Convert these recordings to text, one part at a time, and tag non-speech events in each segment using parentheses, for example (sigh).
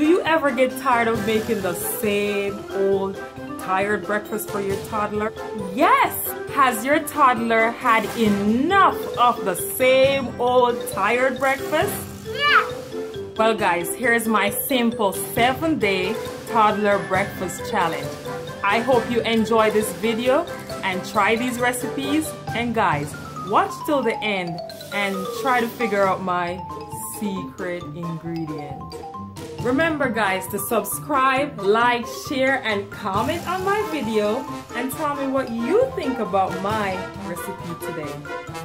Do you ever get tired of making the same old tired breakfast for your toddler? Yes! Has your toddler had enough of the same old tired breakfast? Yeah. Well guys, here's my simple 7 day toddler breakfast challenge. I hope you enjoy this video and try these recipes and guys, watch till the end and try to figure out my secret ingredient. Remember guys to subscribe, like, share and comment on my video and tell me what you think about my recipe today.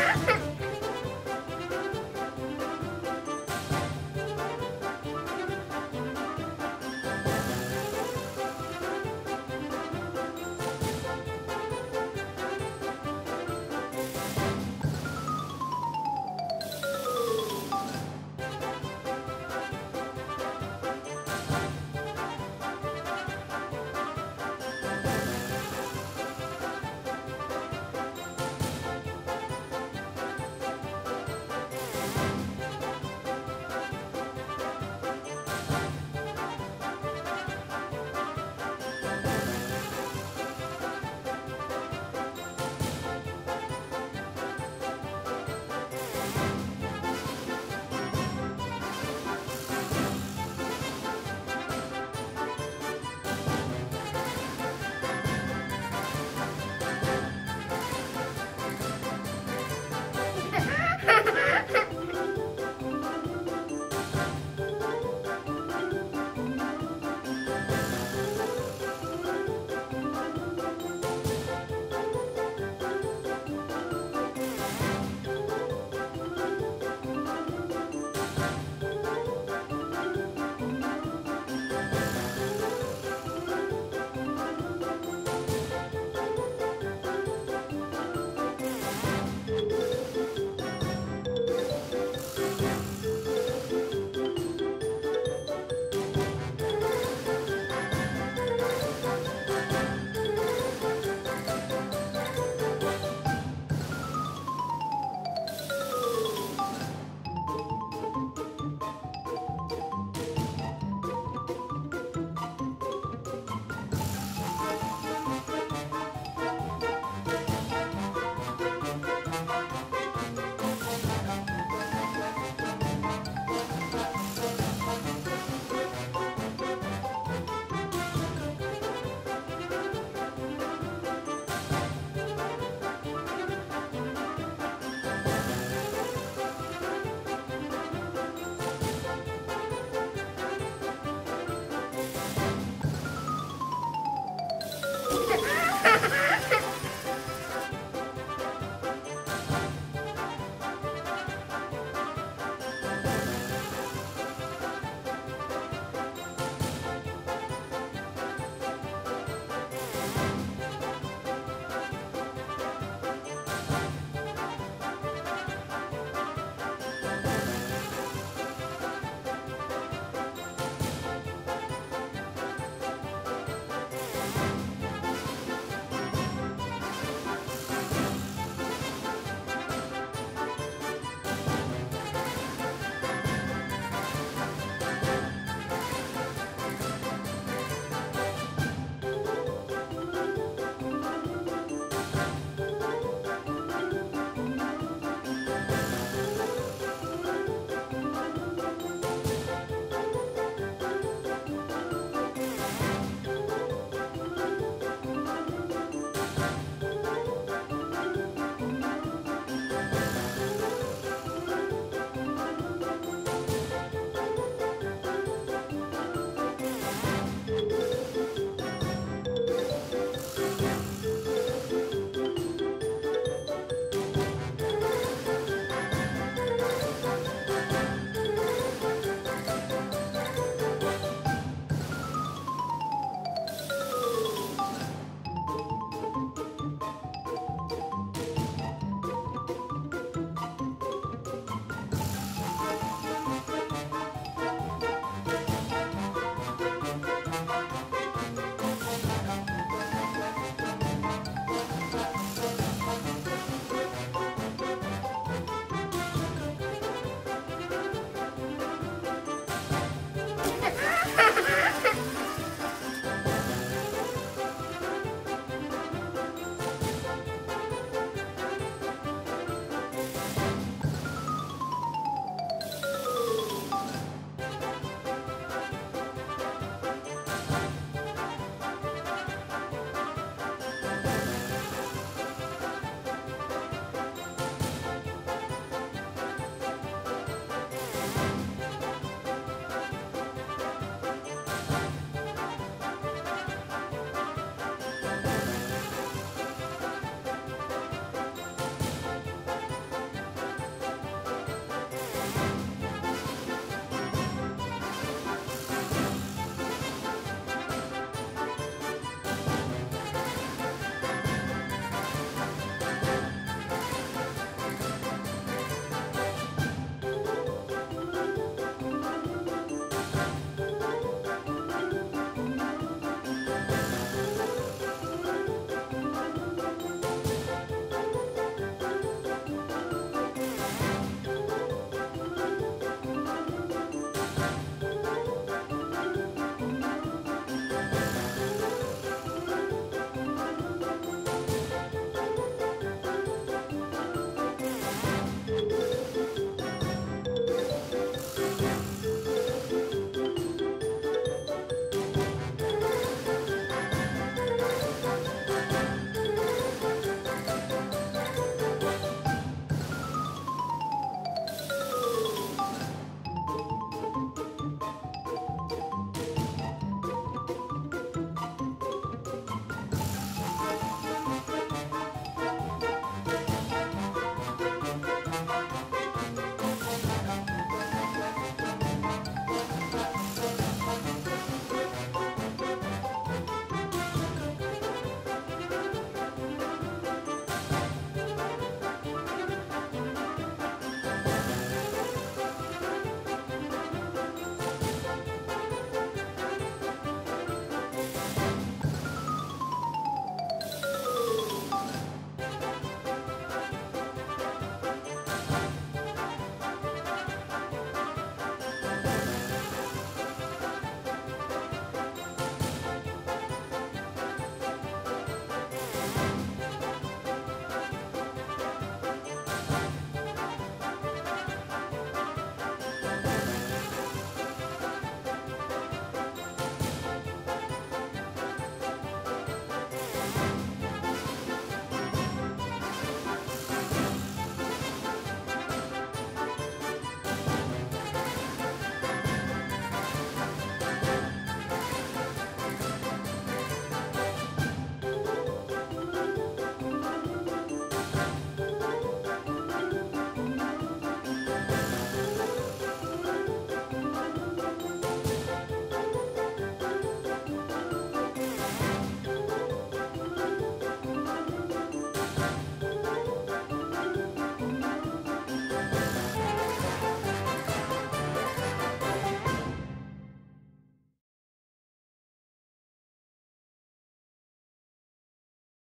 Ah! (laughs)